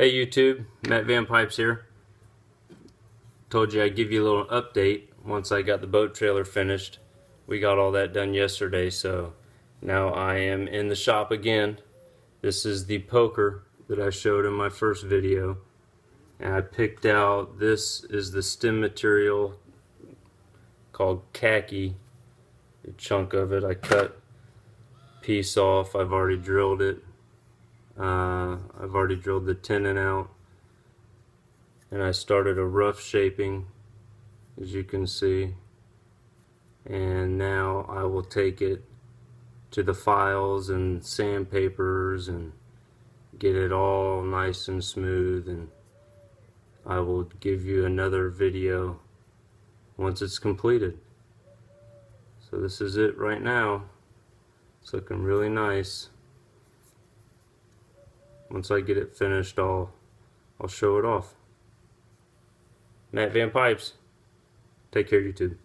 Hey YouTube, Matt Van Pipes here. Told you I'd give you a little update once I got the boat trailer finished. We got all that done yesterday, so now I am in the shop again. This is the poker that I showed in my first video. And I picked out, this is the stem material called khaki. A chunk of it, I cut piece off, I've already drilled it uh, I've already drilled the tenon out and I started a rough shaping as you can see. And now I will take it to the files and sandpapers and get it all nice and smooth and I will give you another video once it's completed. So this is it right now. It's looking really nice once I get it finished, I'll I'll show it off. Matt Van Pipes. Take care, YouTube.